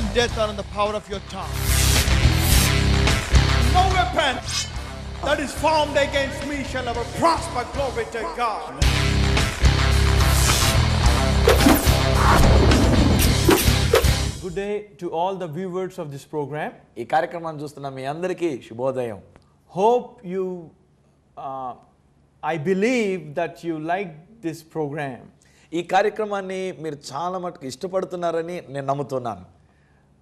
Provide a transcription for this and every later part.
And death are in the power of your tongue. No weapon that is formed against me shall ever prosper. Glory to God. Good day to all the viewers of this program. ఈ కార్యక్రమాన్ని చూస్తున్న మీ అందరికీ శుభోదయం Hope you, uh, I believe that you like this program. ఈ కార్యక్రమాన్ని మీరు చాలా మటుకు ఇష్టపడుతున్నారని నేను నమ్ముతున్నాను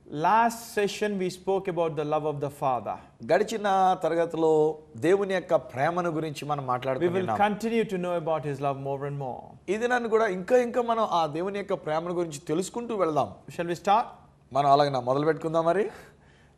last session we spoke about the love of the father గడిచిన తరగతిలో దేవుని యొక్క ప్రేమను గురించి మనం మాట్లాడుకుంటున్నాం we will continue to know about his love more and more ఇది నన్ను కూడా ఇంకా ఇంకా మనం ఆ దేవుని యొక్క ప్రేమను గురించి తెలుసుకుంటూ వెళ్దాం. షల్ వి స్టార్ట్ మనం అలాగే మొదలు పెట్టుకుందాం మరి?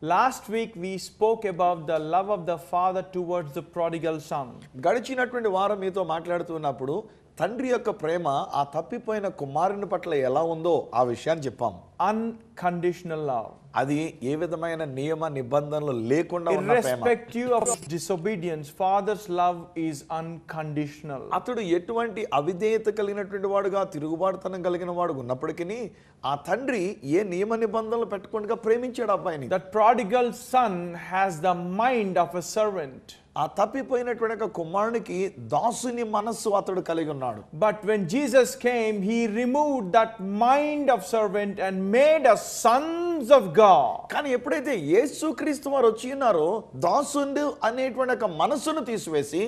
Last week we spoke about the love of the father towards the prodigal son గడిచినటువంటి వారం మీతో మాట్లాడుతున్నప్పుడు తండ్రి యొక్క ప్రేమ ఆ తప్పిపోయిన కుమారుని పట్ల ఎలా ఉందో ఆ విషయాన్ని చెప్పాము Unconditional love. అది ఏ విధమైన నియమ నిబంధనలు లేకుండా ఉన్న ప్రేమ Irrespective of disobedience, Father's love is unconditional. అతడు ఎటువంటి అవిధేయత కలిగినటువంటి వాడుగా తిరుగుబాటుతనం కలిగిన వాడు ఉన్నప్పటికీ ఆ తండ్రి ఏ నియమ నిబంధనలు పెట్టకుండా ప్రేమించాడు అబ్బాయిని That prodigal son has the mind of a servant. ఆ తప్పిపోయినటువంటి ఒక కుమారునికి దాసుని మనస్సు అతడు కలిగి ఉన్నాడు But when Jesus came, he removed that mind of servant and made a sons of God కానీ ఎప్పుడైతే యేసుక్రీస్తు వారు వచ్చి ఉన్నారో దాసుండు అనేటువంటి ఒక మనసును తీసివేసి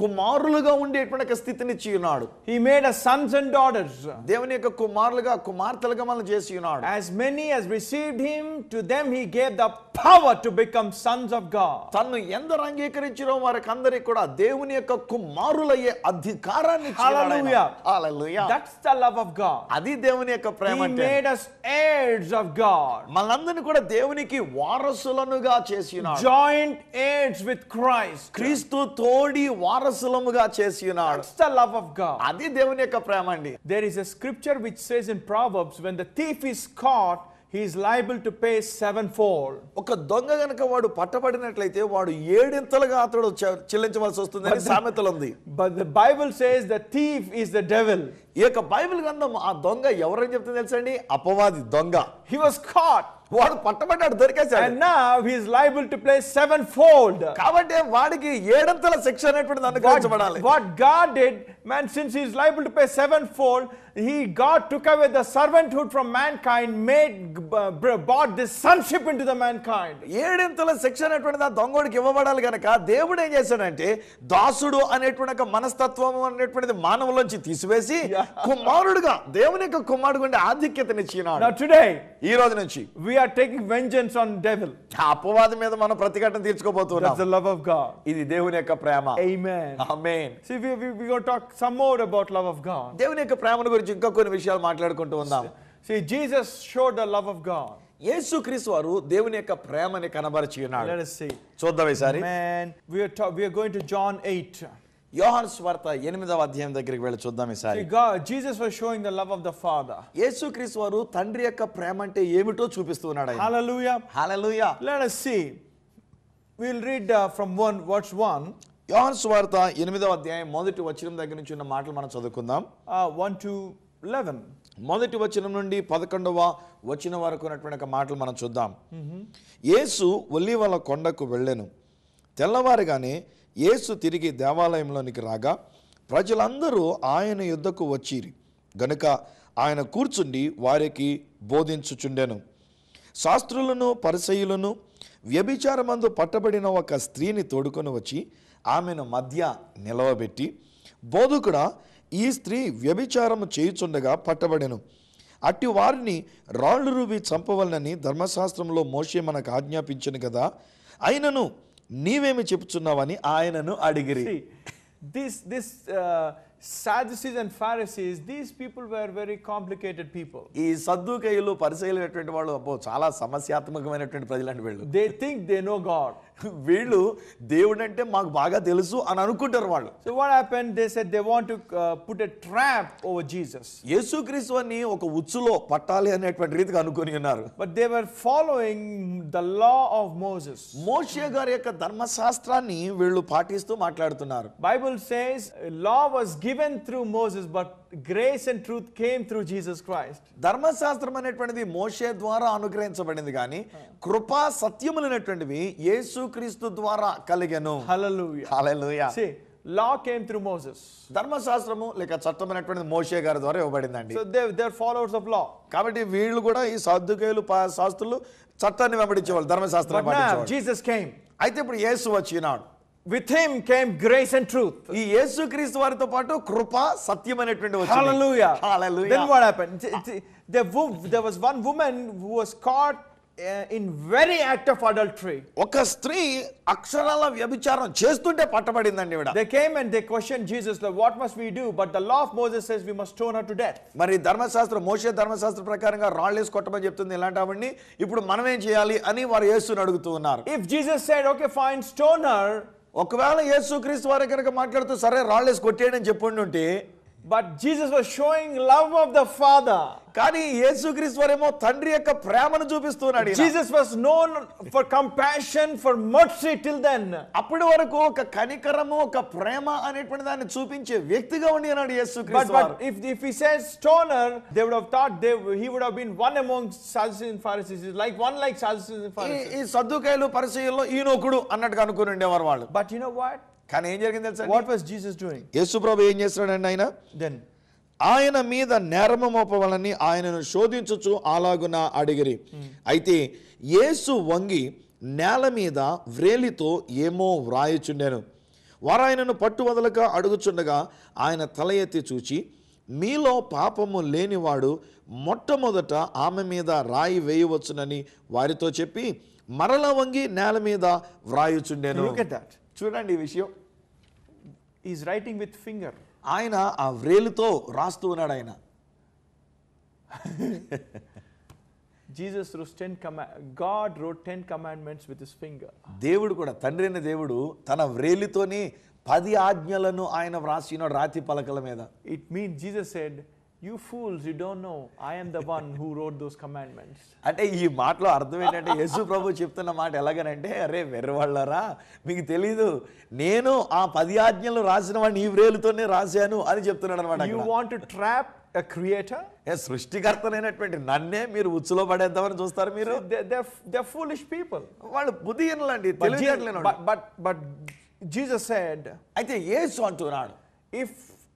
కుమారులుగా ఉండేటువంటి ఒక స్థితిని చేయున్నాడు he made a sons and daughters దేవుని యొక్క కుమారులుగా కుమార్తెలుగా మనం చేసి ఉన్నాడు as many as received him to them he gave the power to become sons of God తన్ను ఎందరు అంగీకరించినో వారికి అందరికీ కూడా దేవుని యొక్క కుమారులయ్యే అధికారాన్ని hallelujah hallelujah that's the love of God అది దేవుని యొక్క ప్రేమ అంటే. He made us heirs of god. మనందరిని కూడా దేవునికి వారసులనుగా చేసి ఉన్నాడు జాయింట్ heirs విత్ christ. క్రీస్తు తోడి వారసు వారసులముగా చేసి ఉన్నాడు the love of God. అది దేవుని యొక్క ప్రేమ అండి There is a scripture which says in Proverbs when the thief is caught, he is liable to pay sevenfold. ఒక దొంగ గనక వాడు పట్టబడినట్లయితే వాడు ఏడింతలుగా అతడు చెల్లించవలసి వస్తుందని సామెతలు ఉంది But the Bible says the thief is the devil. ఈ యొక్క బైబిల్ గ్రంథం ఆ దొంగ ఎవరని చెప్తుంది తెలుసండి అపవాది దొంగ He was caught. వాడు పట్టబడ్డాడు దొరికేశాడు. నా his liable to pay seven కాబట్టి వాడికి ఏడంతల శిక్ష అనేటువంటిది అనుగ్రహించబడాలి what God did man sins his liable he God took away the servanthood from mankind, made uh, brought this sonship into the mankind. ఏడింతల శిక్ష అనేటువంటిది ఆ దొంగోడికి ఇవ్వబడాలి కనుక దేవుడు ఏం చేశాడంటే దాసుడు అనేటువంటి ఒక మనస్తత్వం అనేటువంటిది మానవులోంచి తీసివేసి కుమారుడుగా దేవుని యొక్క కుమారుడు ఉండే ఆధిక్యతనిచ్చినాడు Now today, ఈ రోజు నుంచి we are taking vengeance on devil. అపవాది మీద మనం ప్రతిఘటన తీర్చుకోబోతున్నాం That's the love of God. ఇది దేవుని యొక్క ప్రేమ Amen. Amen See, we, we, we're going to talk some more about love of God. దేవుని యొక్క ప్రేమను గురించి ఇంకా కొన్ని విషయాలు మాట్లాడుకుంటూ ఉందాం. See, Jesus showed the love of God. యేసు క్రీస్తు వారు దేవుని యొక్క ప్రేమని కనబరిచి ఉన్నాడు చూద్దాం ఈసారి. అధ్యాయం దగ్గరికి వెళ్ళి చూద్దాం యేసు క్రీస్తు వారు తండ్రి యొక్క ప్రేమ అంటే ఏమిటో చూపిస్తున్నాడు హల్లెలూయా యోహాన్ స్వార్త ఎనిమిదవ అధ్యాయం మొదటి వచనం దగ్గర నుంచి ఉన్న మాటలు మనం చదువుకుందాం. 1 to 11. మొదటి వచనం నుండి పదకొండవ వచ్చిన వరకు ఉన్నటువంటి ఒక మాటలు మనం చూద్దాం. యేసు ఒలివల కొండకు వెళ్ళెను. తెల్లవారుగానే యేసు తిరిగి దేవాలయంలోనికి రాగా ప్రజలందరూ ఆయన యుద్ధకు వచ్చిరి. గనుక ఆయన కూర్చుండి వారికి బోధించుచుండెను. శాస్త్రులను పరిసయులను వ్యభిచారమందు పట్టబడిన ఒక స్త్రీని తోడుకొని వచ్చి ఆమెను మధ్య నిలవబెట్టి బోధకుడ ఈ స్త్రీ వ్యభిచారము చేయుచుండగా పట్టబడెను. అట్టి వారిని రాళ్ళు రూపి చంపవలనని ధర్మశాస్త్రంలో మోషే మనకు ఆజ్ఞాపించను కదా. అయినను నీవేమి చెప్పుచున్నావని ఆయనను అడిగిరి. This this Sadducees and Pharisees, these people were very complicated people. They think they know God. వీళ్ళు దేవుడు అంటే మాకు బాగా తెలుసు అని అనుకుంటారు వాళ్ళు. So what happen they said they want to put a trap over Jesus యేసుక్రీస్తుని ఒక ఉచ్చులో పట్టాలి అనేటువంటి రీతిగా అనుకొని ఉన్నారు. But they were following the law of Moses మోషే గారి యొక్క ధర్మశాస్త్రాన్ని వీళ్ళు పాటిస్తూ మాట్లాడుతున్నారు. Bible says law was give through Moses, but grace and truth came through Jesus Christ. ధర్మశాస్త్రం అనేటువంటిది మోషే ద్వారా అనుగ్రహించబడింది కానీ కృపా సత్యములైనటువంటివి యేసుక్రీస్తు ద్వారా కలిగెను Hallelujah. హల్లెలూయా See, law came through Moses. ధర్మశాస్త్రము లేక చట్టం అనేటువంటిది మోషే గారి ద్వారా ఇవ్వబడిందండి they're, they're followers of law. కాబట్టి వీళ్ళు కూడా ఈ పా- శాస్త్రులు చట్టాన్ని వెంబడించేవాళ్ళు పాటించేవాళ్ళు Jesus came. అయితే ఇప్పుడు యేసు వచ్చినాడు with him came grace and truth ఈ యేసు క్రీస్తు వారితో పాటు కృప సత్యం అనేటువంటి women who in very act ఒక స్త్రీ అక్షరాల వ్యభిచారం చేస్తుంటే పట్టబడిందండి ఇవిడ they జీసస్లో what must we do but the law we must stone to death మరి ధర్మశాస్త్ర మోషే ధర్మశాస్త్ర ప్రకారంగా రాళ్ళేస్ కొట్టమని చెప్తుంది ఇలాంటి అవన్నీ ఇప్పుడు మనం ఏం చేయాలి అని వారు యేసుని అడుగుతున్నారు if Jesus said okay fine stone her ఒకవేళ యేసుక్రీస్తు వారి కనుక మాట్లాడుతూ సరే రాళ్ళేసి కొట్టేయడని అని చెప్పండి ఉంటే but Jesus was showing love of the father కానీ యేసుక్రీస్ వరేమో తండ్రి యొక్క ప్రేమను చూపిస్తున్నాడు Jesus was known for compassion for mercy till then అప్పటి వరకు ఒక కనికరము ఒక ప్రేమ అనేటువంటి దాన్ని చూపించే వ్యక్తిగా ఉండి అన్నాడు యేసుక్రీస్ but if if he says stone her they would have thought they he would have been one among Sadducees Pharisees like one like Sadducees Pharisees ఈ సద్దుకైలు పరిసయ్యల్లో ఈనొకడు అన్నట్టు అనుకొని ఉండేవారు వాళ్ళు. బట్ యు నో వాట్ కానీ ఏం జరిగింది తెలుసా What was Jesus doing? యేసు ప్రభు ఏం చేస్తున్నాడండి ఆయన? Then ఆయన మీద నేరము మోపవలని ఆయనను శోధించుచు అలాగున అడిగిరి. అయితే యేసు వంగి నేల మీద వ్రేలితో ఏమో వ్రాయుచుండెను. వారు ఆయనను పట్టు వదలక అడుగుచుండగా ఆయన తల ఎత్తి చూచి మీలో పాపము లేనివాడు మొట్టమొదట ఆమె మీద రాయి వేయవచ్చునని వారితో చెప్పి మరల వంగి నేల మీద వ్రాయుచుండెను. చూడండి ఈ విషయం. ఈజ్ రైటింగ్ విత్ ఫింగర్ ఆయన ఆ వ్రేలుతో రాస్తూ ఉన్నాడు ఆయన. Jesus wrote ten command God wrote ten commandments with finger దేవుడు కూడా తండ్రి అయిన దేవుడు తన వ్రేలితోనే పది ఆజ్ఞలను ఆయన వ్రాసినాడు రాతి పలకల మీద. It mean Jesus said "You fools, you don't know. I am the one who wrote those commandments." అంటే ఈ మాటలో అర్థం ఏంటంటే యేసు ప్రభు చెప్తున్న మాట ఎలాగనంటే అరే వెర్రవాళ్ళరా మీకు తెలీదు నేను ఆ పది ఆజ్ఞలు రాసిన వాడిని ఈ వ్రేలుతోనే రాశాను అని చెప్తున్నాడు అనమాట You want to trap a creator? సృష్టికర్తనైనటువంటి నన్నే మీరు ఉచ్చులో పడేద్దామని చూస్తారు మీరు they're foolish people. వాళ్ళు బుద్ధిహీనులండి but, but, but Jesus said, అయితే యేసు అంటున్నాడు if,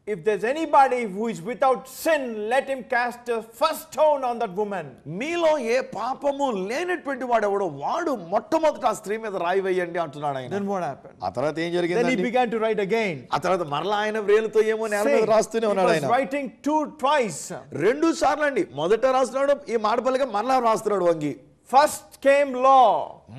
if there's anybody who is without sin, let him cast the first stone on that woman. మీలో ఏ పాపము లేనటువంటి వాడెవడో వాడు మొట్టమొదట ఆ స్త్రీ మీద రాయి వేయండి అంటున్నాడు ఆయన Then what happened? ఆ తర్వాత ఏం Then he జరిగింది began to write again. ఆ తర్వాత మరలా ఆయన వ్రేలుతో ఏమో నేల మీద Saying, రాస్తూనే he ఉన్నాడు was ఆయన writing two twice. రెండు సార్లు అండి మొదట రాస్తున్నాడు ఈ మాడపల్లిగా మరలా రాస్తున్నాడు వంగి ఫస్ట్ కేమ్ లా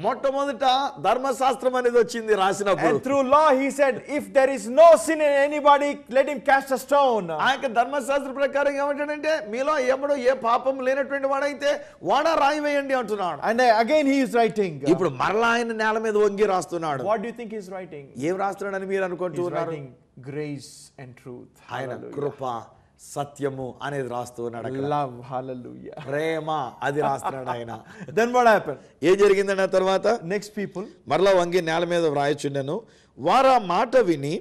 మొట్టమొదట ధర్మశాస్త్రం అనేది వచ్చింది రాసినప్పుడు. And through law he said if there is no sin in anybody let him cast a stone ఆయన ధర్మశాస్త్ర ప్రకారం ఏమంటాడంటే మీలో ఎవడో ఏ పాపం లేనటువంటి వాడైతే వాడ రాయి వేయండి అంటున్నాడు. And again he is writing ఇప్పుడు మరలా ఆయన నేల మీద వంగి రాస్తున్నాడు. What do you think he is writing ఏం రాస్తున్నాడు అని మీరు అనుకుంటున్నారు? గ్రేస్ అండ్ ట్రూత్ ఆయన కృప సత్యము అనేది రాస్తూ ఉన్నాడు. ప్రేమ అది రాస్తున్నాడు ఆయన Then what happened? ఏం జరిగిందండి ఆ తర్వాత Next people. మరలా వంగి నేల మీద వ్రాయచుండెను వారు ఆ మాట విని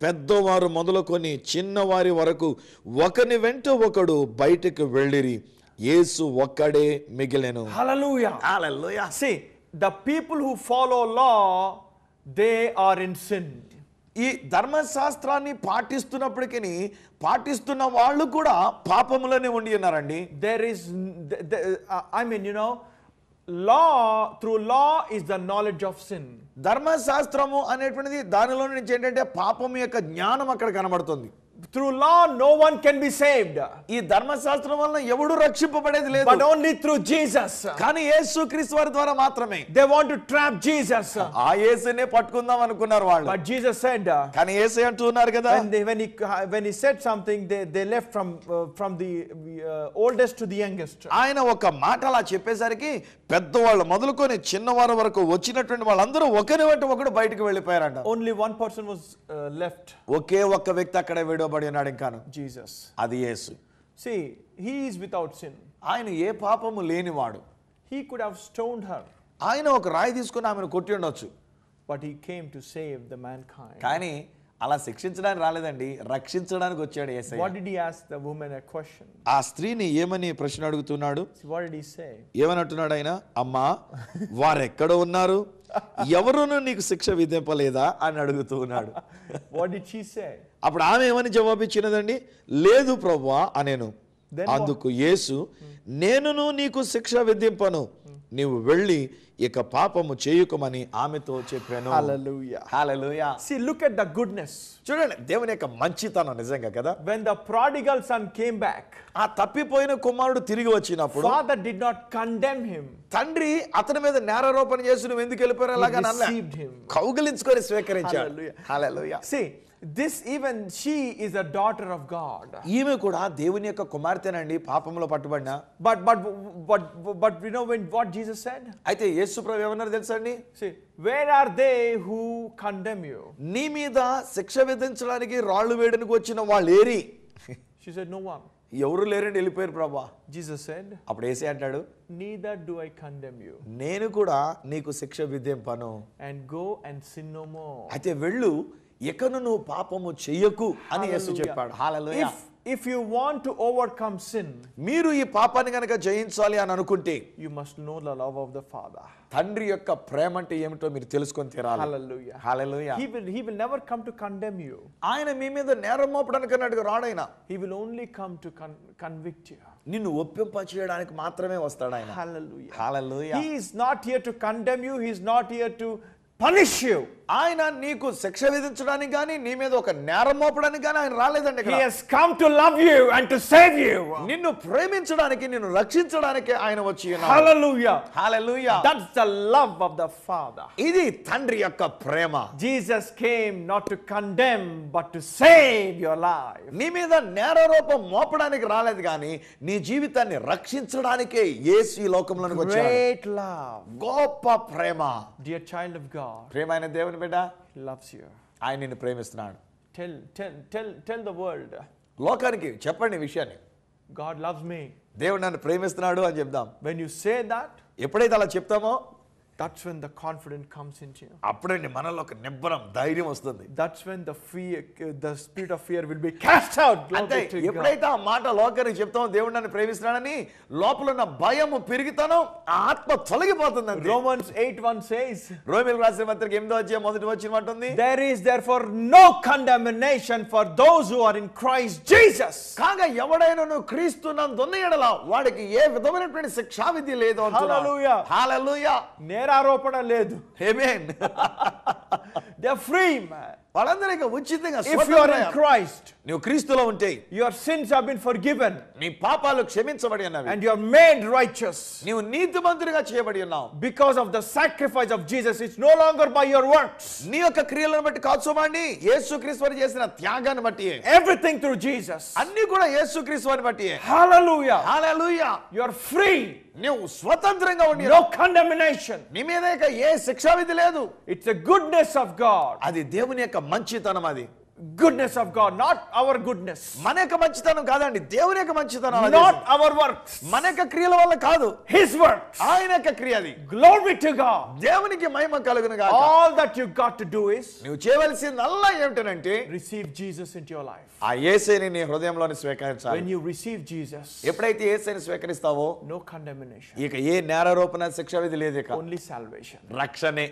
పెద్దవారు మొదలుకొని చిన్నవారి వరకు ఒకని వెంట ఒకడు బయటకు వెళ్ళిరి యేసు ఒక్కడే మిగిలెను the people who follow law, they are in sin. ఈ ధర్మశాస్త్రాన్ని పాటిస్తున్నప్పటికీ పాటిస్తున్న వాళ్ళు కూడా పాపములోనే ఉండి ఉన్నారండి th- uh, I mean, you know, law, through law is the knowledge of sin. ధర్మశాస్త్రము అనేటువంటిది దానిలో నుంచి ఏంటంటే పాపం యొక్క జ్ఞానం అక్కడ కనబడుతుంది Through law, no one can be saved, ఈ ధర్మశాస్త్రం వలన ఎవడు రక్షింపబడేది లేదు but only through Jesus. కానీ యేసు క్రీస్తు వారి ద్వారా మాత్రమే They want to trap Jesus. ఆ యేసునే పట్టుకుందాం అనుకున్నారు వాళ్ళు But Jesus said, uh, కానీ యేసు అంటూ ఉన్నారు కదా when, they, when, he, when he said something, they, they left from, uh, from the uh, oldest to the youngest. ఆయన ఒక మాట అలా చెప్పేసరికి పెద్దవాళ్ళు మొదలుకొని చిన్నవారు వరకు వచ్చినటువంటి వాళ్ళందరూ ఒకరి వెంట ఒకడు బయటకు వెళ్ళిపోయారంట Only one person was uh, left, ఒకే ఒక్క వ్యక్తి అక్కడ విడవబడి ఉన్నాడు ఇంకాను Jesus. అది యేసు See, he is without sin. ఆయన ఏ పాపము లేనివాడు He could have stoned her, ఆయన ఒక రాయి తీసుకుని ఆమెను కొట్టి ఉండొచ్చు but he came to save the mankind. కానీ అలా శిక్షించడానికి రాలేదండి రక్షించడానికి వచ్చాడు ఏసయ్య What did he ask the woman a question? ఆ స్త్రీని ఏమని ప్రశ్న అడుగుతున్నాడు See, what did he say? ఏమని అంటున్నాడు ఆయన అమ్మా వారెక్కడ ఉన్నారు ఎవరును నీకు శిక్ష విధింపలేదా అని అడుగుతూ ఉన్నాడు? అప్పుడు ఆమె ఏమని జవాబిచ్చినదండి? లేదు ప్రభువా అనేను. అందుకు యేసు నేనును నీకు శిక్ష విధింపను. నీవు వెళ్ళి ఇక పాపము చేయుకమని ఆమెతో చెప్పాను See, look at the goodness. చూడండి దేవుని యొక్క మంచితనం నిజంగా కదా When the prodigal son came back, ఆ తప్పిపోయిన కుమారుడు తిరిగి వచ్చినప్పుడు father did not condemn him. తండ్రి అతని మీద నేరారోపణ చేసి నువ్వు ఎందుకు వెళ్ళిపోయారు అలాగా He అనలే. received him. కౌగిలించుకొని స్వీకరించాడు Hallelujah. See, this even she is a daughter of God ఈమె కూడా దేవుని యొక్క కుమార్తెనండి పాపంలో పట్టుబడిన. But but but you know when what Jesus said అయితే యేసు ప్రభు ఏమన్నారు తెలుసండి? See where are they who condemn you నీ మీద శిక్ష విధించడానికి రాళ్ళు వేయడానికి వచ్చిన వాళ్ళు ఏరి షీ సెడ్ నో వన్ ఎవరు లేరండి వెళ్ళిపోయారు ప్రభా? జీసస్ సెడ్ అప్పుడు ఏసీ అంటాడు neither do I condemn you నేను కూడా నీకు శిక్ష విధింపను. And go and sin no more అయితే వెళ్ళు ఇకను నువ్వు పాపము చెయ్యకు అని యేసు. చెప్పాడు హల్లెలూయా If if you want to overcome sin, మీరు ఈ పాపాన్ని కనుక జయించాలి అని అనుకుంటే you must know the love of the Father. తండ్రి యొక్క ప్రేమ అంటే ఏమిటో మీరు తెలుసుకొని తీరాలి Hallelujah. Hallelujah He will he will never come to condemn you. ఆయన మీ మీద నేరం మోపడానికి అన్నట్టుగా రాడైనా He will only come to con- convict you. నిన్ను ఒప్పింప చేయడానికి మాత్రమే వస్తాడు ఆయన Hallelujah. Hallelujah He is not here to condemn you. He is not here to punish you. ఆయన నీకు శిక్ష విధించడానికి కానీ నీ మీద ఒక నేరం మోపడానికి కానీ ఆయన రాలేదండి He has come to love you and to save you. నిన్ను ప్రేమించడానికి నిన్ను రక్షించడానికి ఆయన వచ్చి ఉన్నాడు. Hallelujah. Hallelujah That's the love of the Father. ఇది తండ్రి యొక్క ప్రేమ Jesus came not to condemn, but to save your life. నీ మీద నేరారోపం మోపడానికి రాలేదు కానీ నీ జీవితాన్ని రక్షించడానికే యేసు ఈ లోకంలోనికి వచ్చాడు Great love. గొప్ప ప్రేమ Dear child of God, ప్రేమ అయిన దేవుని బిడ్డ He loves you. ఆయన నిన్ను ప్రేమిస్తున్నాడు Tell, tell, tell, tell the world, లోకానికి చెప్పండి ఈ విషయాన్ని God loves me. దేవుడు నన్ను ప్రేమిస్తున్నాడు అని చెప్దాం When you say that, ఎప్పుడైతే అలా చెప్తామో that's when the confidence comes into you. అప్పుడండి మనలో ఒక నిబ్బరం ధైర్యం వస్తుంది That's when the fear, the spirit of fear will be cast out. అంటే Glory to God. ఎప్పుడైతే ఆ మాట లోకానికి చెప్తామో దేవుడు నన్ను ప్రేమిస్తున్నాడని లోపల ఉన్న భయము పెరుగుతానో ఆ ఆత్మ తొలగిపోతుంది అంతే. Romans 8 1 says, రోమిలకు రాసిన పత్రిక ఎనిమిదో వచ్చే మొదటి వచ్చిన మాట ఉంది There is therefore no condemnation for those who are in Christ Jesus. కాగా ఎవడైనా క్రీస్తు నందున్న ఎడల వాడికి ఏ విధమైనటువంటి శిక్షా విధి లేదు Hallelujah. హాలూయా నేరారోపణ లేదు. ఆమేన్ వాళ్ళందరికీ ఉచితంగా. Christ, నువ్వు క్రీస్తులో ఉంటే your sins have been forgiven నీ పాపాలు క్షమించబడి ఉన్నవి and you are made righteous నీవు నీతిమంతుడిగా చేయబడి ఉన్నావు because of the sacrifice of Jesus. It's no longer by your works. నీ యొక్క క్రియలను బట్టి కాచుకోమండి యేసు క్రీస్తు చేసిన త్యాగాన్ని బట్టి Everything through Jesus. అన్ని కూడా యేసు క్రీస్తు బట్టి Hallelujah. Hallelujah You are free. నువ్వు స్వతంత్రంగా ఉండి No condemnation. నీ మీద ఏ శిక్షా విధి లేదు It's the goodness of God. అది దేవుని యొక్క మంచితనం అది Goodness of God, not our goodness. మన యొక్క మంచితనం కాదండి దేవుని యొక్క మంచితనం. Not our works. మన యొక్క క్రియల వల్ల కాదు His works. ఆయన యొక్క క్రియ అది Glory to God. దేవునికి మహిమ కలుగును గాక All that you got to do is నువ్వు చేయవలసిందల్లా ఏమిటనంటే receive Jesus into your life. ఆ ఏసైని నీ హృదయంలోని స్వీకరించాలి When you receive Jesus, ఎప్పుడైతే ఏసైని స్వీకరిస్తావో no condemnation, ఇక ఏ నేరారోపణ శిక్ష విధి లేదు ఇక only salvation. రక్షణే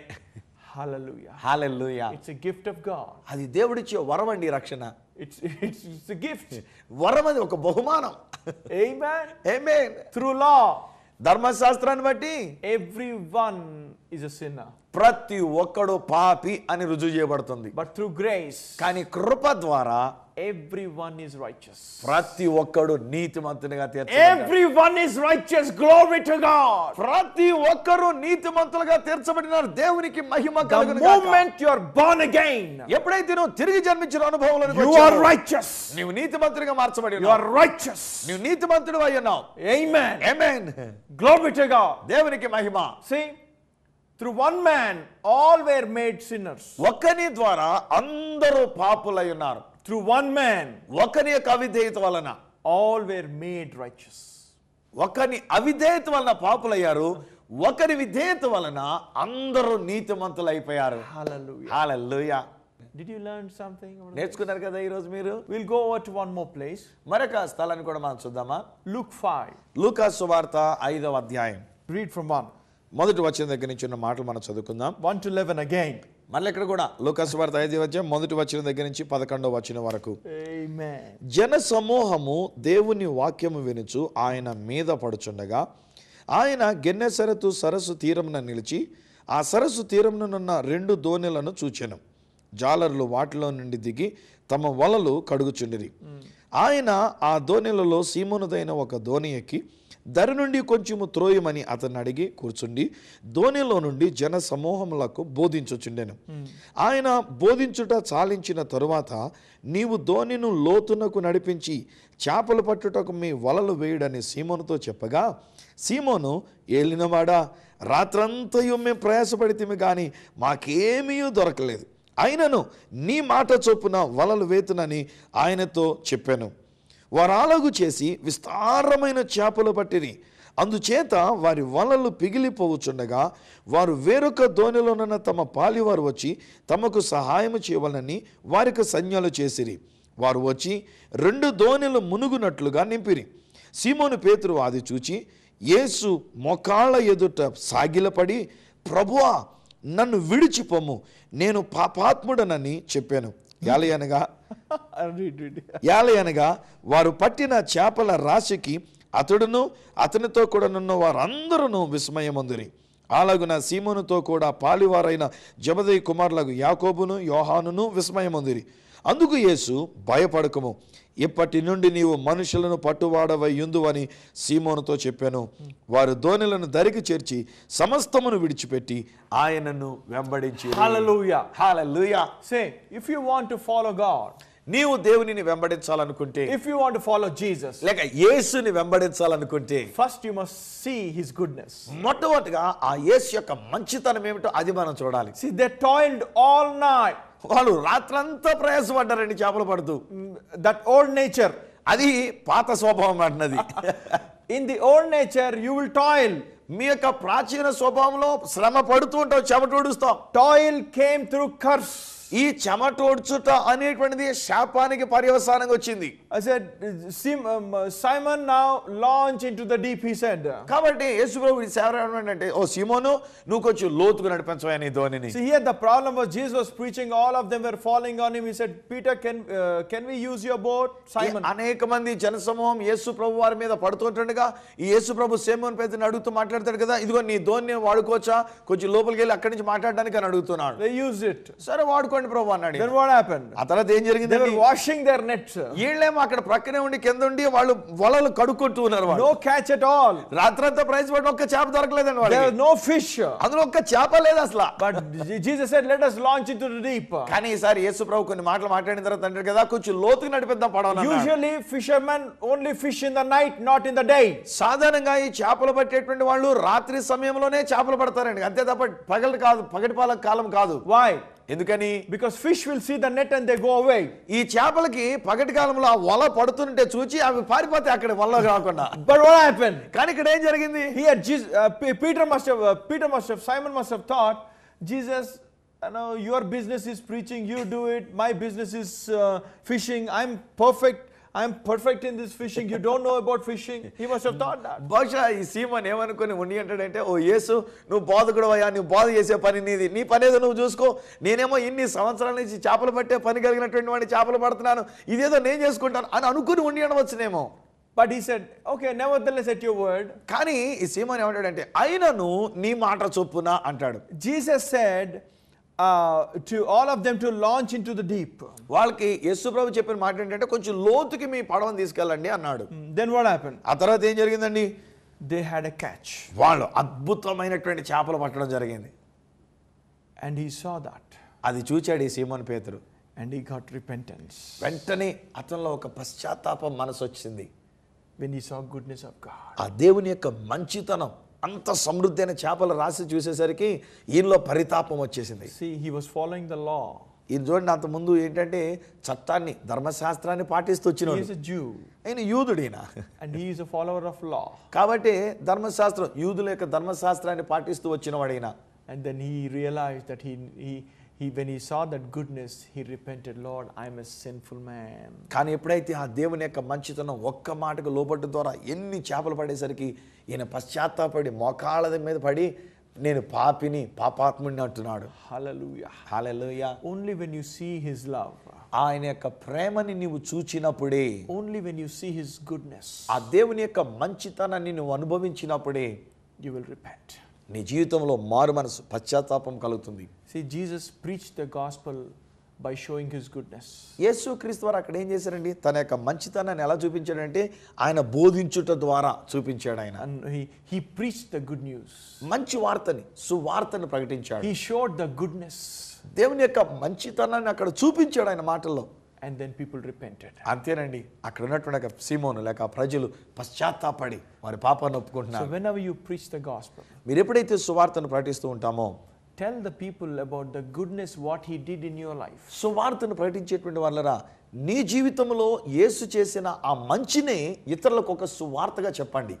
It's a gift of God. అది దేవుడిచ్చే వరం అండి రక్షణ It's, it's, it's a gift. వరం అది ఒక బహుమానం Amen. ఏమే Through law, ధర్మశాస్త్రాన్ని బట్టి everyone is a sinner. ప్రతి ఒక్కడు పాపి అని రుజువు చేయబడుతుంది But through grace, కానీ కృప ద్వారా everyone is righteous. ప్రతి ఒక్కడు నీతిమంతునిగా తీర్చబడ్డాడు Everyone is righteous. Glory to God. ప్రతి ఒక్కరు నీతిమంతులుగా తీర్చబడినారు దేవునికి మహిమ కలుగును గాక. moment you are born again, ఎప్పుడైతే నువ్వు తిరిగి జన్మించిన you వచ్చావో, are righteous. నీవు నీతిమంతుడిగా మార్చబడి ఉన్నావు. are righteous. నీవు నీతిమంతుడు అయి ఉన్నావు Amen. Amen. Glory to God. దేవునికి మహిమ See, through one man, all were made sinners. ఒక్కని ద్వారా అందరూ పాపులై ఉన్నారు Through one man, ఒకని యొక్క అవిధేయత వలన all were made righteous. ఒకని అవిధేయత వలన పాపులయ్యారు ఒకరి విధేయత వలన అందరూ నీతిమంతులు అయిపోయారు Hallelujah. Hallelujah Did you learn something? over there? నేర్చుకున్నారు కదా ఈరోజు మీరు We'll go over to one more place. మరొక స్థలాన్ని కూడా మనం చూద్దామా Luke 5. లూకా సువార్త ఐదవ అధ్యాయం Read from 1. మొదటి వచ్చిన దగ్గర నుంచి ఉన్న మాటలు మనం చదువుకుందాం. 1 to 11 again. మళ్ళీ ఇక్కడ కూడా లూకా సువార్త ఐదవ అధ్యాయం మొదటి వచ్చిన దగ్గర నుంచి పదకొండవ వచ్చిన వరకు. జన సమూహము దేవుని వాక్యము వినుచు ఆయన మీద పడుచుండగా ఆయన గెన్నెసరతు సరస్సు తీరమున నిలిచి ఆ సరస్సు తీరముననున్న రెండు దోణెలను చూచెను. జాలరులు వాటిలో నుండి దిగి తమ వలలు కడుగుచుండిరి. ఆయన ఆ దోణెలలో సీమోనుదైన ఒక దోణి ఎక్కి ధర నుండి కొంచెము త్రోయమని అతన్ని అడిగి కూర్చుండి ధోనిలో నుండి జన సమూహములకు బోధించుచుండెను. ఆయన బోధించుట చాలించిన తరువాత నీవు ధోనిను లోతునకు నడిపించి చేపలు పట్టుటకు మీ వలలు వేయుడని సీమోనుతో చెప్పగా సీమోను ఏలినవాడా రాత్రంతయు మేము ప్రయాసపడితేమి కానీ మాకేమీ దొరకలేదు. అయినను నీ మాట చొప్పున వలలు వేతునని ఆయనతో చెప్పాను. వారాలగు చేసి విస్తారమైన చేపలు పట్టిరి. అందుచేత వారి వలలు పిగిలిపోవచ్చుండగా వారు వేరొక దోణిలోనున్న తమ పాలివారు వచ్చి తమకు సహాయం చేయవలనని వారికి సంజ్ఞలు చేసిరి. వారు వచ్చి రెండు దోణిలు మునుగునట్లుగా నింపిరి. సీమోను పేతురు అది చూచి యేసు మొకాళ్ళ ఎదుట సాగిలపడి ప్రభువా నన్ను విడిచిపోము నేను పాపాత్ముడనని చెప్పాను. యాలయనగా read, read. యాలయనగా వారు పట్టిన చేపల రాశికి అతడును అతనితో కూడా నున్న వారందరూ విస్మయమందురి అలాగున సీమోనుతో కూడా పాలివారైన జబదయి కుమారులకు యాకోబును యోహానును విస్మయమందురి అందుకు యేసు భయపడకము. ఇప్పటి నుండి నీవు మనుషులను పట్టువాడవై యుందువని సీమోనుతో చెప్పాను. వారు దోణిలను దరికి చేర్చి సమస్తమును విడిచిపెట్టి ఆయనను వెంబడించి Say, if you want to follow God, నీవు దేవునిని వెంబడించాలనుకుంటే if you want to follow Jesus, లేక యేసుని వెంబడించాలనుకుంటే first you must see his goodness. మొట్టమొదటిగా ఆ యేసు యొక్క మంచితనం ఏమిటో అది మనం చూడాలి. See, they toiled all night. వాళ్ళు రాత్రంతా ప్రయాసపడ్డారండి చేపలు పడుతూ. దట్ ఓల్డ్ నేచర్ అది పాత స్వభావం అంటున్నది. In the old nature you will toil మీ యొక్క ప్రాచీన స్వభావంలో శ్రమ పడుతూ ఉంటావు చెమటూడుస్తాం టాయిల్ కేమ్ త్రూ కర్స్ ఈ చెమటోడ్చుట అనేటువంటిది శాపానికి పర్యవసానంగా వచ్చింది I said, Sim, um, Simon now launch into the deep, he said. కాబట్టి యేసు ప్రభు ఈ సేవ ఏమంటే ఓ సిమోను నువ్వు కొంచెం లోతుకు నడిపించవా నీ ధోనిని See, here the problem was Jesus was preaching, all of them were falling on him. He said, Peter, can, uh, can we use your boat? Simon. ఈ అనేక మంది జనసమూహం యేసు ప్రభు వారి మీద పడుతుంటుండగా ఈ యేసు ప్రభు సేమోన్ పేదని అడుగుతూ మాట్లాడతాడు కదా ఇదిగో నీ ధోని వాడుకోవచ్చా కొంచెం లోపలికి వెళ్ళి అక్కడి నుంచి మాట్లాడడానికి అని అడుగుతున్నాడు They used it. సరే వాడుకోండి ప్రభు అన్నాడు Then what happened? ఆ తర్వాత ఏం They జరిగింది were washing their nets. వీళ్ళేమో అక్కడ ప్రక్కనే ఉండి కింద ఉండి వాళ్ళు వలలు కడుక్కుంటూ ఉన్నారు వాళ్ళు No catch at all. రాత్రంతా ప్రైజ్ పడి ఒక్క చేప దొరకలేదండి వాళ్ళు no fish. అందులో ఒక్క చేప లేదు అసలు But Jesus said, let us launch into the deep. కానీ ఈసారి యేసు ప్రభు కొన్ని మాటలు మాట్లాడిన తర్వాత అంటారు కదా కొంచెం లోతుకు నడిపిద్దాం పడవ Usually fishermen only fish in the night, not in the day. సాధారణంగా ఈ చేపలు పట్టేటువంటి వాళ్ళు రాత్రి సమయంలోనే చేపలు పడతారండి అంతే తప్ప పగలు కాదు పగటిపాల కాలం కాదు Why? ఎందుకని? Because fish will see the net and they go away ఈ చేపలకి పగటి కాలంలో వల పడుతుంటే చూచి అవి పారిపోతే అక్కడ వలలో కాకుండా బట్ వాట్ హ్యాపెన్ కానీ ఇక్కడ ఏం జరిగింది? Here Jesus Peter must Peter must Simon must thought Jesus your business is preaching you do it my business is fishing I'm perfect I'm perfect in this fishing. You don't know about fishing. He must have thought that. బహుశా ఈ semen ఏమనుకుని ఉండి అంటాడంటే ఓ యేసు నువ్వు బోధకుడు అయ్యా నువ్వు బోధ చేసే పని నీది నీ పని ఏదో నువ్వు చూసుకో నేనేమో ఇన్ని సంవత్సరాల నుంచి చేపలు పట్టే పని కలిగినటువంటి వాడిని చేపలు పడుతున్నాను ఇదేదో నేను చేసుకుంటాను అని అనుకుని ఉండి అనవచ్చునేమో But he said, okay, nevertheless, at your word. కానీ ఈ సీమన్ ఏమంటాడంటే అయినను నీ మాట చొప్పున అంటాడు Jesus said uh, to all of them to launch into the deep. వాళ్ళకి యేసు ప్రభు చెప్పిన మాట ఏంటంటే కొంచెం లోతుకి మీ పడవని తీసుకెళ్ళండి అన్నాడు Then what happened? ఆ తర్వాత ఏం జరిగిందండి They had a catch. వాళ్ళు అద్భుతమైనటువంటి చేపలు పట్టడం జరిగింది And he saw that. అది చూచాడు ఈ సీమన్ పేతురు And he got repentance వెంటనే అతనిలో ఒక పశ్చాత్తాపం మనసు వచ్చింది when he saw goodness of God. ఆ దేవుని యొక్క మంచితనం అంత సమృద్ధైన చేపలు రాసి చూసేసరికి ఈయనలో పరితాపం వచ్చేసింది. He was following the law. ఈయన చూడండి అంత ముందు ఏంటంటే చట్టాన్ని ధర్మశాస్త్రాన్ని పాటిస్తూ Jew. ఆయన యూదుడైన and he is a follower of law. కాబట్టి ధర్మశాస్త్రం యూదుల యొక్క ధర్మశాస్త్రాన్ని పాటిస్తూ వచ్చినవాడైనా And then he realized that he, he, he, when he saw that goodness, he repented, Lord, I'm a sinful man. కానీ ఎప్పుడైతే ఆ దేవుని యొక్క మంచితనం ఒక్క మాటకు లోపట్టు ద్వారా ఎన్ని చేపలు పడేసరికి ఈయన పశ్చాత్తాపడి మోకాళ్ళ మీద పడి నేను పాపిని పాపాత్ముడిని అంటున్నాడు Hallelujah. Hallelujah Only when you see his love, ఆయన యొక్క ప్రేమని నీవు చూచినప్పుడే only when you see his goodness, ఆ దేవుని యొక్క మంచితనాన్ని నువ్వు అనుభవించినప్పుడే you will repent. నీ జీవితంలో మారు మనసు పశ్చాత్తాపం కలుగుతుంది. See, Jesus preached the gospel by showing his goodness. యేసు క్రీస్తు వారు అక్కడ ఏం చేశారండి? తన యొక్క మంచితనాన్ని ఎలా చూపించాడంటే ఆయన బోధించుట ద్వారా చూపించాడు ఆయన. He preached the good news. మంచి వార్తని సువార్తని ప్రకటించాడు. He showed the goodness, దేవుని యొక్క మంచితనాన్ని అక్కడ చూపించాడు ఆయన మాటల్లో. And then people repented. అంతేనండి అక్కడ ఉన్నటువంటి సీమోను లేక ప్రజలు పశ్చాత్తాపడి వారి పాపాన్ని So, ఒప్పుకుంటున్నారు whenever you preach the gospel, మీరు ఎప్పుడైతే సువార్తను ప్రకటిస్తూ ఉంటామో tell the people about the goodness, what he did in your life. సువార్తను ప్రకటించేటువంటి వాళ్ళరా నీ జీవితంలో యేసు చేసిన ఆ మంచిని ఇతరులకు ఒక సువార్తగా చెప్పండి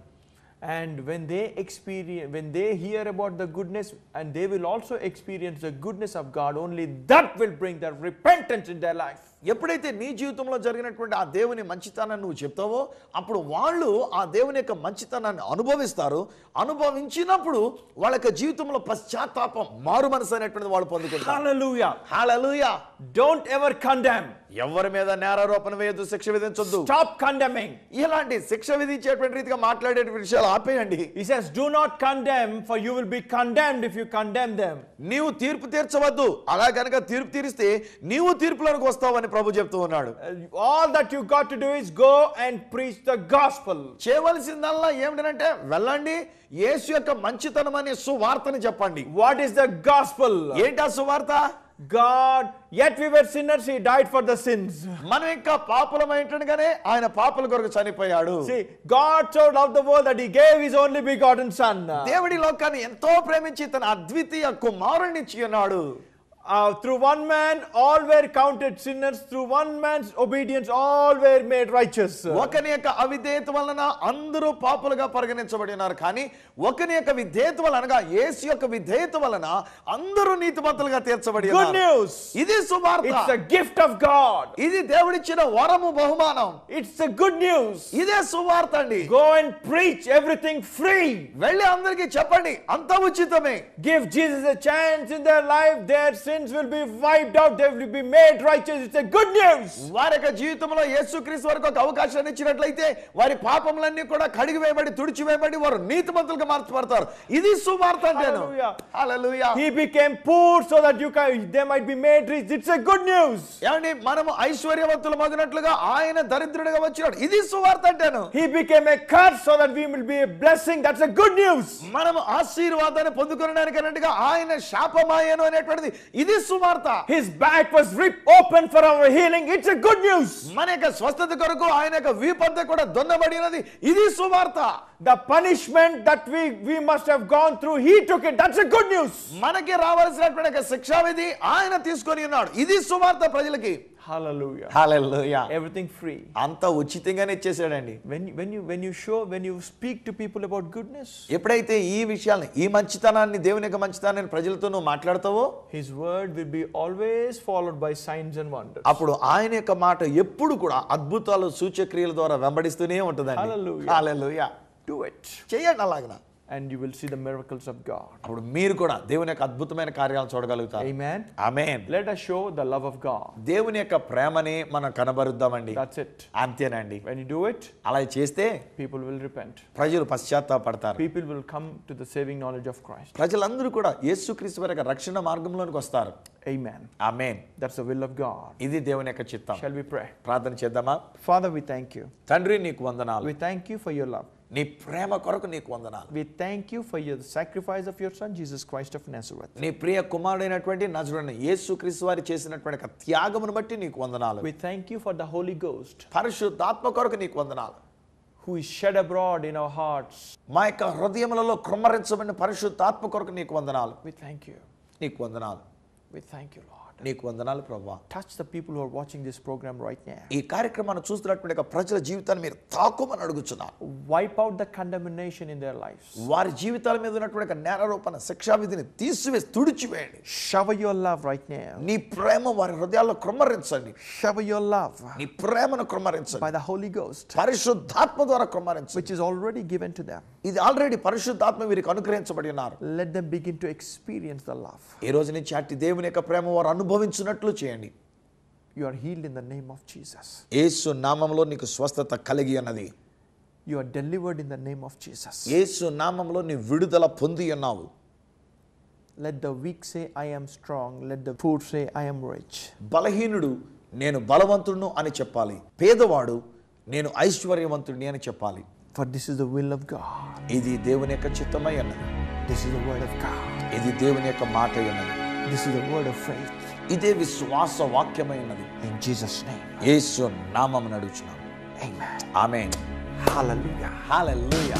And when they experience, when they hear about the goodness, and they will also experience the goodness of God, only that will bring the repentance in their life. ఎప్పుడైతే నీ జీవితంలో జరిగినటువంటి ఆ దేవుని మంచితనాన్ని నువ్వు చెప్తావో అప్పుడు వాళ్ళు ఆ దేవుని యొక్క మంచితనాన్ని అనుభవిస్తారు. అనుభవించినప్పుడు వాళ్ళ యొక్క జీవితంలో పశ్చాత్తాపం మారు మనసు అనేటువంటిది వాళ్ళు పొందుకుంటారు. Don't ever condemn. ఎవరి మీద నేరారోపణ వేయద్దు శిక్ష విధించొద్దు. Stop condemning. ఇలాంటి శిక్ష విధించేటువంటి రీతిగా మాట్లాడే విషయాలు ఆపేయండి. Says, Do not condemn, for you will be condemned if you condemn them. నీవు తీర్పు తీర్చవద్దు. అలా కనుక తీర్పు తీరిస్తే నీవు తీర్పులోనికి వస్తావని ప్రభు చెప్తూ ఉన్నాడు Uh, All that you got to do is go and preach the gospel. చేయవలసిందల్లా ఏమిటంటే వెళ్ళండి యేసు యొక్క మంచితనం అనే సువార్తని చెప్పండి What is the gospel? ఏంటి ఆ సువార్త God, yet we were sinners, He died for the sins. మనం ఇంకా పాపులమైంటుండగానే ఆయన పాపుల కొరకు చనిపోయాడు See, God so loved the world that He gave His only begotten Son. దేవుడి లోకాన్ని ఎంతో ప్రేమించి తన అద్వితీయ కుమారుణ్ణి ఇచ్చి ఉన్నాడు Uh, through one man, all were counted sinners. Through one man's obedience, all were made righteous. ఒకని యొక్క అవిధేయత వలన అందరూ పాపులుగా పరిగణించబడి ఉన్నారు కానీ ఒకని యొక్క విధేయత వలన అనగా యేసు యొక్క విధేయత వలన అందరూ నీతిమంతులుగా తీర్చబడి Good ఉన్నారు. news. ఇది సువార్త It's a gift of God. ఇది దేవుడిచ్చిన వరము బహుమానం It's the good news. ఇదే సువార్త అండి Go and preach everything free. వెళ్ళి అందరికీ చెప్పండి అంత ఉచితమే Give Jesus a chance in their life. Their sins will be wiped out. They will be made righteous. It's a good news. వారి యొక్క జీవితంలో యేసుక్రీస్తు వారికి ఒక అవకాశాన్ని ఇచ్చినట్లయితే వారి పాపములన్నీ కూడా కడిగి వేయబడి తుడిచివేయబడి వారు నీతిమంతులుగా మార్చబడతారు ఇది సువార్త అంటేను. హల్లెలూయా He became poor so that you can they might be made rich. It's a good news. ఏమండి మనము ఐశ్వర్యవంతులు మగినట్లుగా ఆయన దరిద్రుడిగా వచ్చినాడు ఇది సువార్త అంటాను He became a curse so that we will be a blessing. That's a good news. మనము ఆశీర్వాదాన్ని పొందుకోవడానికి అన్నట్టుగా ఆయన శాపమాయను అనేటువంటిది ఇది సువార్త. His back was rip open for our healing it's a good news మన యొక్క స్వస్థత కొరకు ఆయన యొక్క కూడా దొందబడినది ఇది సువార్త. The punishment that we we must have gone through he took it that's a good news మనకి రావాల్సినటువంటి ఒక శిక్షావిధి ఆయన తీసుకొని ఉన్నాడు. ఇది సువార్త ప్రజలకి. ఎవ్రీథింగ్ ఫ్రీ అంత ఉచితంగానే ఇచ్చేసాడండి when when you show when you speak to people about goodness ఎప్పుడైతే ఈ విషయాన్ని ఈ మంచితనాన్ని దేవుని యొక్క మంచితనాన్ని ప్రజలతో నువ్వు మాట్లాడతావో his word will be always followed by signs and wonder అప్పుడు ఆయన యొక్క మాట ఎప్పుడు కూడా అద్భుతాలు సూచ్యక్రియల ద్వారా వెంబడిస్తూనే ఉంటుంది డూ ఇట్ చేయండి అలాగనా. And you will see the miracles of God అప్పుడు మీరు కూడా దేవుని యొక్క అద్భుతమైన కార్యాలు చూడగలుగుతారు. Amen amen let us show the love ఆఫ్గా దేవుని యొక్క ప్రేమని మనం కనబరుద్దామండి. దట్స్ ఇట్ అంతేనండి. వెన్ యు ఇట్ అలా చేస్తే పీపుల్ విల్ రిపెంట్ ప్రజలు పశ్చాత్తాపడతారు. People will come to the saving knowledge of Christ ప్రజలందరూ కూడా యేసుక్రీస్తు యొక్క రక్షణ మార్గంలోకి వస్తారు. Amen amen that's the will of God ఇది దేవుని యొక్క చిత్తం. షల్ వి ప్రార్థన చేద్దామా? ఫాదర్ వి థ్యాంక్ యూ తండ్రి నీకు వందనాలు. We thank you for your love నీ ప్రేమ కొరకు నీకు వందనాలు We thank you for your sacrifice of your Son, Jesus Christ of Nazareth. నీ ప్రియ కుమారుడైనటువంటి నజరుడైన యేసుక్రీస్తు వారి చేసినటువంటి త్యాగమును బట్టి నీకు వందనాలు We thank you for the Holy Ghost పరిశుద్ధాత్మ కొరకు నీకు వందనాలు who is shed abroad in our hearts. మా యొక్క హృదయములలో కృమ్మరించబడిన పరిశుద్ధాత్మ కొరకు నీకు వందనాలు We thank you. నీకు వందనాలు We thank you, లార్డ్ నీకు వందనాలు ప్రభువా touch the people who are watching this programme right now ఈ కార్యక్రమాన్ని చూస్తున్నటువంటి ప్రజల జీవితాన్ని మీరు తాకుమని అడుగుతున్నాను wipe out the condemnation in their life వారి జీవితాల మీద ఉన్నటువంటి నేర రూపాన్ని శిక్షా విధిని తీసివేసి తుడిచివేయండి. Shower your love right now నీ ప్రేమ వారి హృదయాల్లో క్రమరించండి. షవ యువర్ లవ్ నీ ప్రేమను క్రమరించండి. బై ద హోలీ గోస్ట్ పరిశుద్ధాత్మ ద్వారా క్రమరించండి. Which is already given to them ఇది ఆల్రెడీ పరిశుద్ధాత్మ వీరికి అనుగ్రహించబడి ఉన్నారు. Let them begin to experience the love ఈ రోజు నుంచి అట్టి దేవుని యొక్క ప్రేమ వారు అనుభవించినట్లు చేయండి. You are healed in the name of Jesus యేసు నామంలో నీకు స్వస్థత కలిగి అన్నది. You are delivered in the name of Jesus యేసు నామంలో నీ విడుదల పొంది ఉన్నావు. Let the weak say I am strong let the poor say I am rich బలహీనుడు నేను బలవంతుడు అని చెప్పాలి. పేదవాడు నేను ఐశ్వర్యవంతుడిని అని చెప్పాలి. For this is the will of God ఇది దేవుని యొక్క చిత్తమై అన్నది. This is the word of God ఇది దేవుని యొక్క మాట అన్నది. This is the word of faith ఇదే విశ్వాస వాక్యమై ఉన్నది In Jesus' name. యేసు నామం నడుచున్నాం Amen. ఆమె Hallelujah. హల్లెలూయా